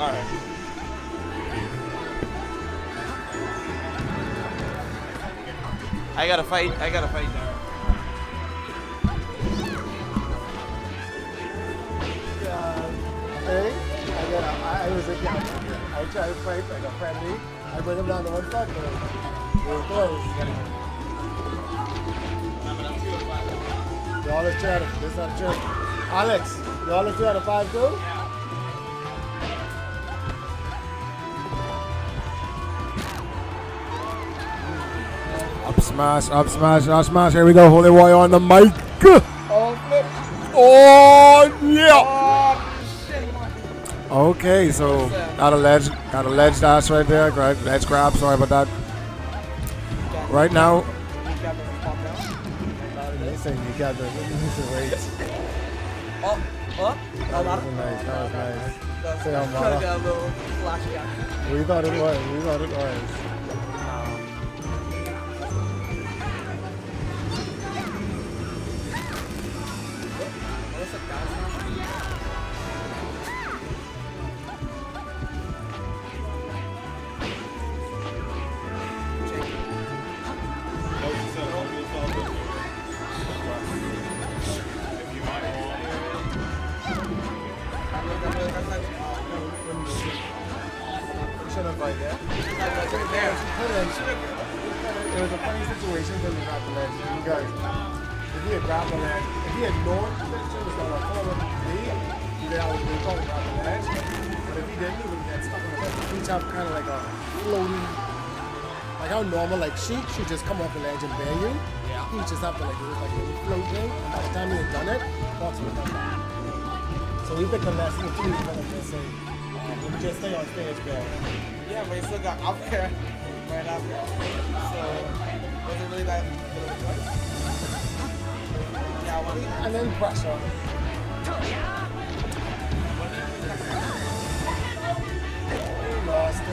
Alright. I gotta fight. I gotta fight now. Hey, I got I was yeah, I tried to fight like a friendly. I bring him down to one but we were close. Y'all is to, this is not true. Alex, y'all is trying to five two? Up smash, up smash, up smash. Here we go. Holy Warrior on the mic. Oh, flip. Oh, yeah. Oh, okay, so got a ledge, got a ledge dash right there. Right, ledge grab. Sorry about that. Right now, They say you got the, the weights. Oh, oh. That was nice, that was nice. That's Say trying Almada. to get a little flashy action. We thought it was, we thought it was. Should Each have kind of like a floating, like how normal, like sheep should just come off the ledge and bear you. Yeah. He just have to like, it was like a floating. And by the time he had done it, Fox would come back. So we picked the lesson of two kind of just say, um, just stay on stage, Bill. Yeah, but he still got out there right after. So, was it really that good of a choice? Yeah, I want. And then pressure. We lost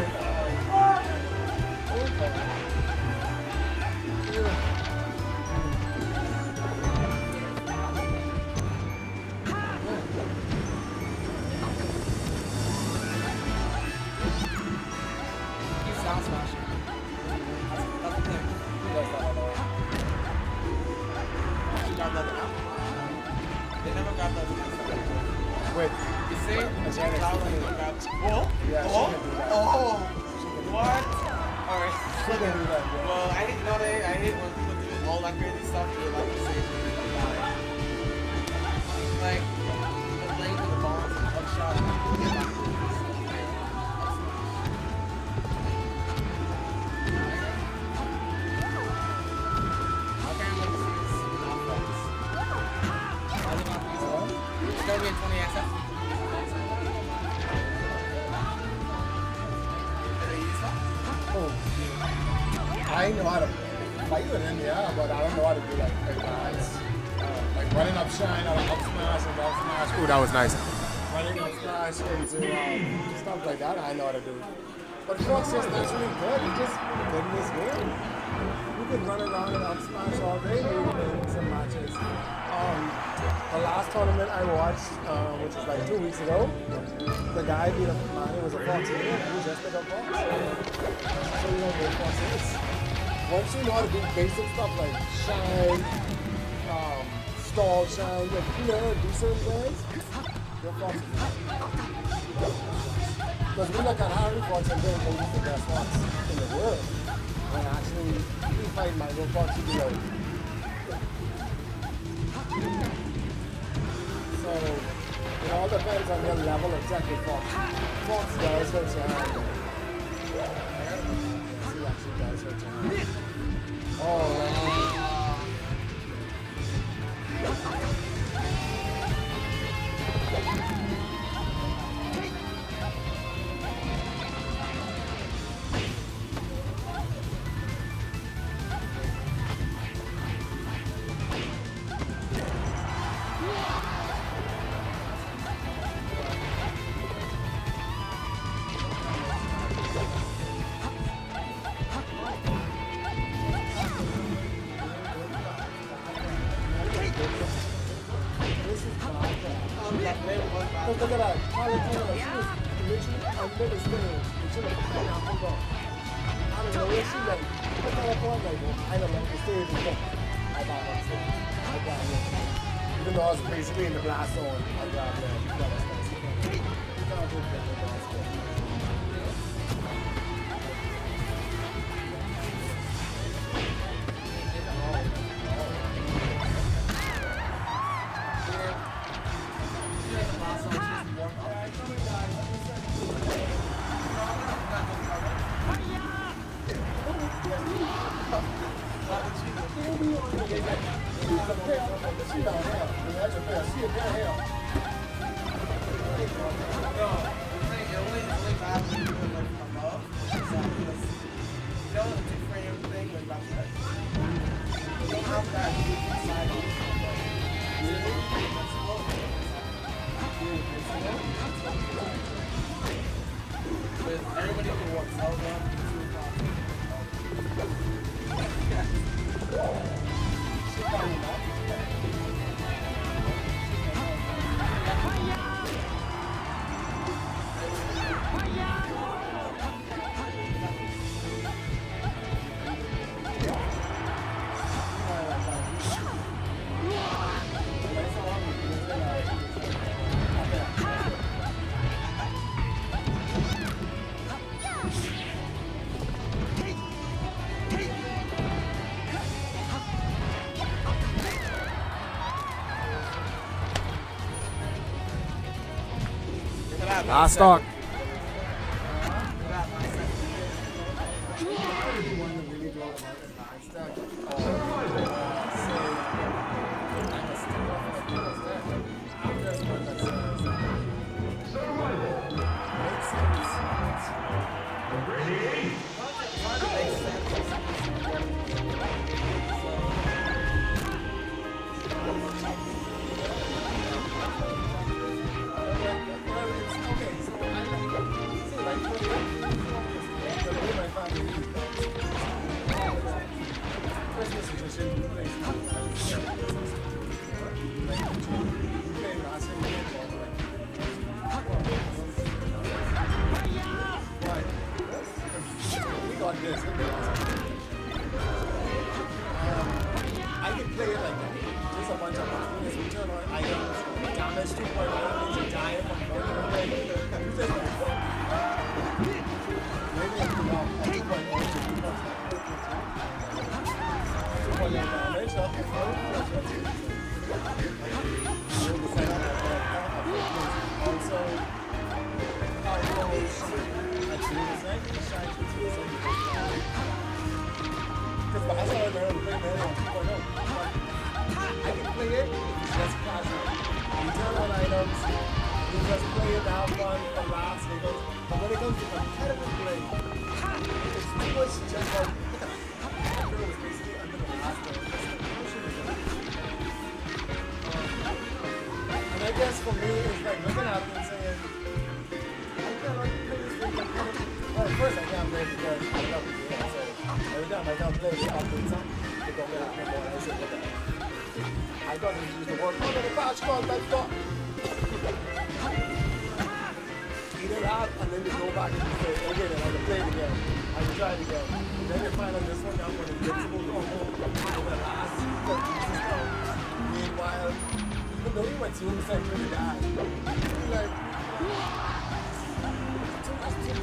Can run around and up smash all day, in some matches. Um, the last tournament I watched, uh, which was like two weeks ago, the guy beat up man, it was a Fox game. He just picked up Fox. So you know what Fox is. Once you know how to do basic stuff like shine, um, stall shine, like, you know, do certain things, you're Fox. Because we look at Harry Fox and think he's the best Fox in the world. When actually, fight Michael Fox to be like, so, it all depends on your level of with Fox. Fox does hurt your hand. Actually. Oh, wow. Um, that play was bad. Because look at that. Carla Taylor, she was literally under the stage. And she like, come on, hold on. I don't know where she like, look at her phone, like, I don't the stage is up. I got. I I basically in the blast zone, I. You can't with that stage. Last stock. First I can't play because I love the game, so every time I can't play it, I'll do something. They don't get out no more. I said, look at. I got to use the word under the patch called that fuck. Eat it out and then you go back and say, okay, then I can play it again. I can try it again. Then you find out this one I'm going to go home for the last 30 rounds. Meanwhile, even though you went to the and died, you're like,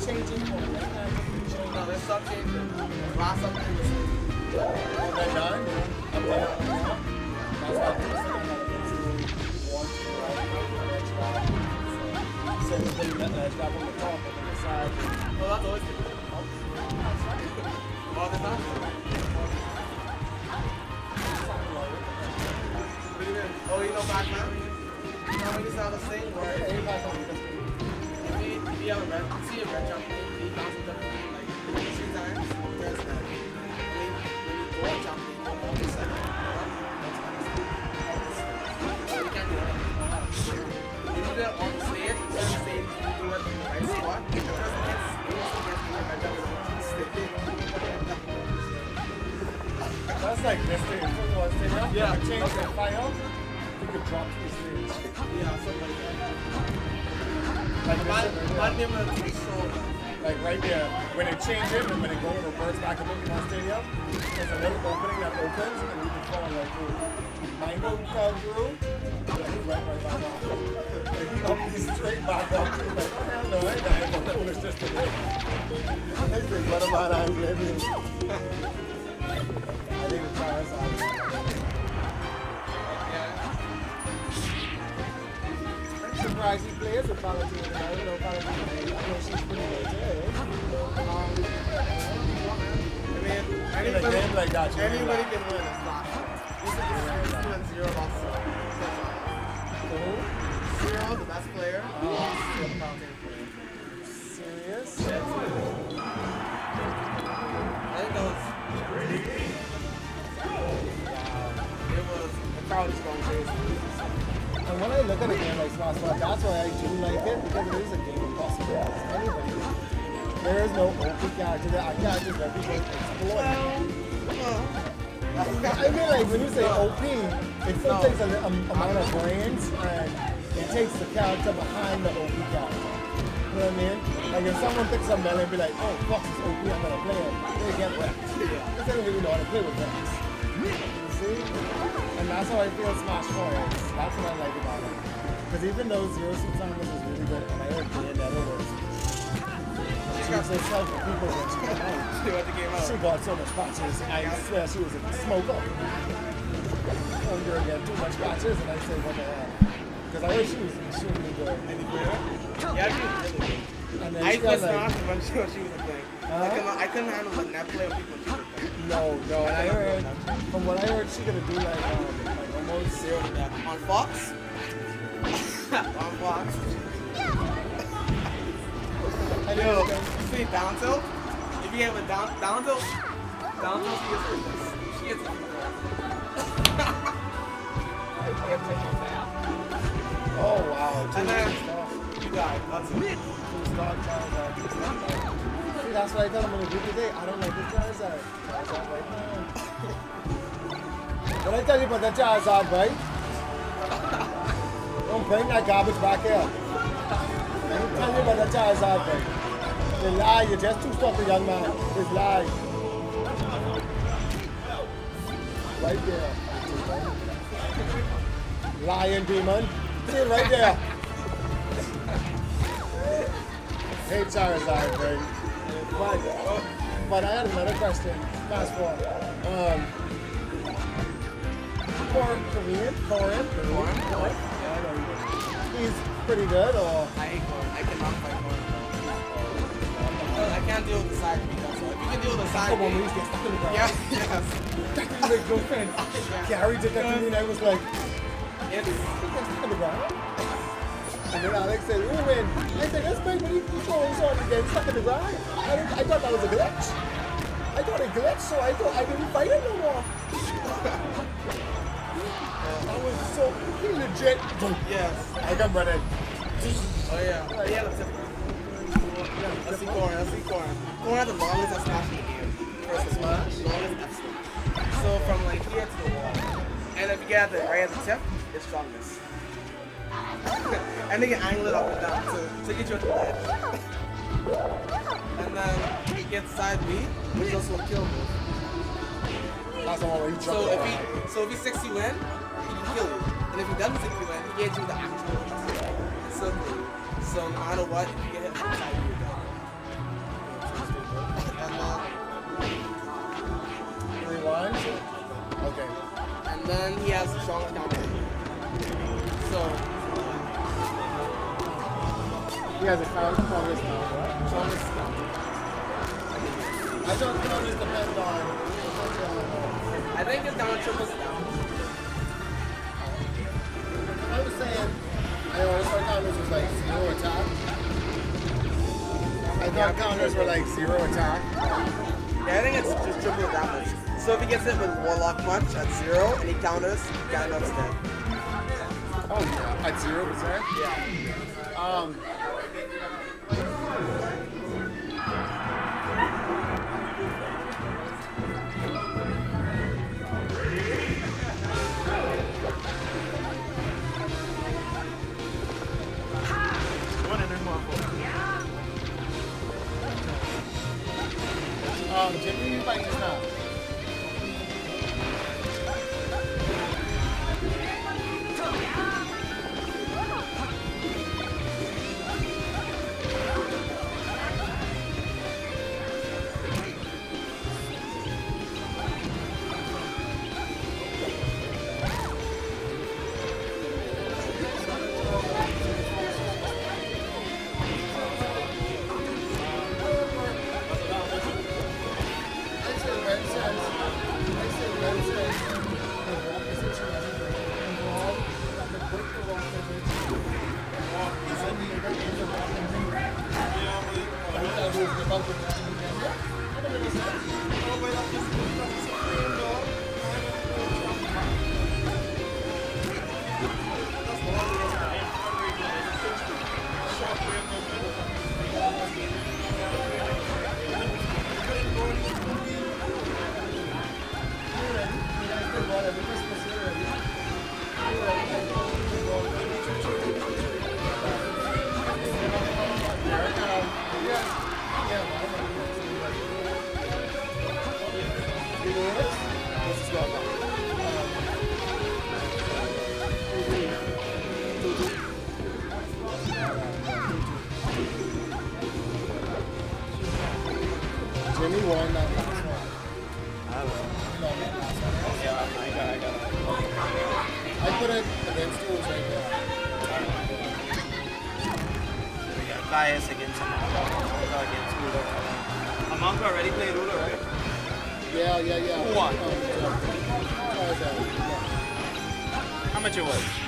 changing for me. Right now, it's changing. No, there's some changes. Last update was Oh, they're done? Up there, up there. That's why people say that one to the right, one edge drop. So then you got the edge drop on the top and then the side. No, that's always good. All the time? What do you mean? Oh, you know Batman? You know, we used to have a thing where if you, if a red, see a red jump, you bounce it up like three times, there's uh, that. When you, when you go jump, you on the side. So you can't do that. You do that on stage, instead of stage, you do it in the right spot. It doesn't it doesn't get the red jump, it's sticky. That's like this thing. Football stadium. Yeah. Change the fire. he could drop to the stage. Yeah, something like My, my name is so. like right there, when they it and when they go and reverse back into the stadium, there's a little opening that opens and we can fall right through. Michael fell through, he went right back off. And he up, he's straight back up. Like, hell no, I ain't dying for foolish just today. I think, what about I living? Surprised he plays with Valentina. I don't know Valentina. I know she's pretty good too. Um, I mean, anybody, game like that, anybody can win. It's not. This is when zero lost. Who? Zero, the best player. lost to the player. Serious? I think that was. Wow. It was. The crowd is going crazy. And when I look at a game like Smash Bros, that's why I do like it because it is a game of possibilities. Anybody. There is no OP character that I can't just let people exploit. I mean, like when you say OP, it still takes a, a amount of brains and it takes the character behind the OP character. You know what I mean? Like if someone picks up melee and be like, oh fuck, it's OP, I'm gonna play it, they get wrecked. Because they don't even know how to play with Vex. You see? And that's how I feel Smash 4 is. That's what I like about it. Because even though Zero Suit Samus is really good, and I heard Bayonetta was she was so self for people when she came out. See what the game out. She got so much patches, I swear she was a smoker. One girl get too much patches, and I say, what the hell? Because I heard she was extremely good. Yeah, she was really good. And then I she quit had like, Smash when she, when she was a thing. I, couldn't, I couldn't handle letting that play with people. She was a thing. no, no, and I heard, from what I heard, she gonna do like, um, like almost zero. Yeah. On Fox? On Fox. I Yo, know. you see down tilt? If you get with down, down tilt, down tilt, she gets this. She gets with Oh wow. And then you die. That's it. That's what I them in the group today. I don't like this Charizard. Charizard right now. What I tell you about that Charizard, right? Don't bring that garbage back here. Let me tell you about that Charizard, right? They lie. You're just too stupid, young man. It's lie. Right there. Lion demon. See right there. Hey Charizard, right? But, but I had another question. Fast forward. Um, for Corrin, Corrin, Corn? Corrin. Yeah, I know he. He's pretty good, or I hate corn. I cannot fight corn. I can't deal with the side beat. So if you can deal with the side come on, beat, we get stuck in the ground. yeah, yes. That can make no sense. Gary did that to me, and I was like, It's, stuck in the ground. And then Alex said, we win. I said, that's great, but he, he saw he saw again stuck in the ground. I, didn't, I thought that was a glitch. I thought it glitched, so I thought I didn't fight it no more. that was so he legit. yes. I come running. Oh yeah. Yeah, that's it. Let's see corn. Let's see corn. Corn had the longest F smash in the game. First smash, longest F smash. So from like here to the wall. And if you get the right at the tip, it's strongest. and they can angle it up and down to, to get you at the edge. and then you get side B, which is also a kill move. That's the one where he So if he so if he 60 win, he can kill you. And if he doesn't 60 win, he gets you the actual so. So no matter what, if you get hit side, you're done. And then Rewind. Okay. and then he has strong counter. So He has a crown strongest now, right? strongest counter. I thought counters depend on. I think his down triples down. I was saying, I always thought counters was like zero attack. I thought counters were like zero attack. Yeah, I think it's just triple damage. So if he gets hit with Warlock Punch at zero and he counters, Ganondorf's dead. Oh yeah, at zero percent. Yeah. Um. Oh, um, did we invite Jimmy won that last one. He won that last one. Yeah, I got, I got. I put it against you right there. We got Caius against Amanka. Amanka against Udo. Amanka already played Udo, right? Yeah, yeah, yeah. Who won? Um, yeah. How much it was?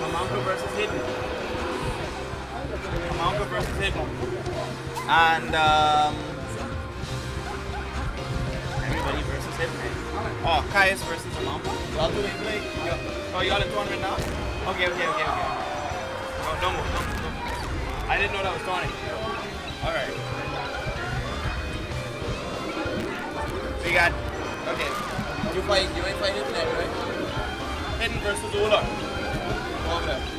Kamanka versus Hidden. Kamanka versus Hidden. And, um... Everybody versus Hidden. Oh, Caius versus Amanka. Y'all ain't play? Oh, y'all in tournament now? Okay, okay, okay, okay. Oh, don't move, don't. I didn't know that was tournament. Alright. We got... Okay. You fight, you ain't fighting tonight, right? Hidden versus Ular. Over there.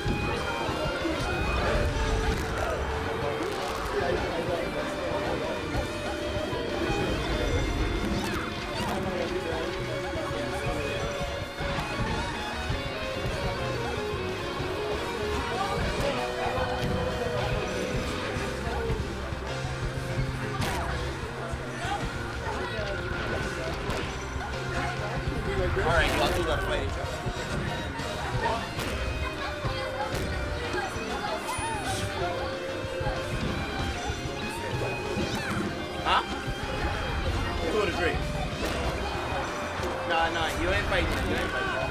Uh, nah, you ain't fighting. You ain't fighting.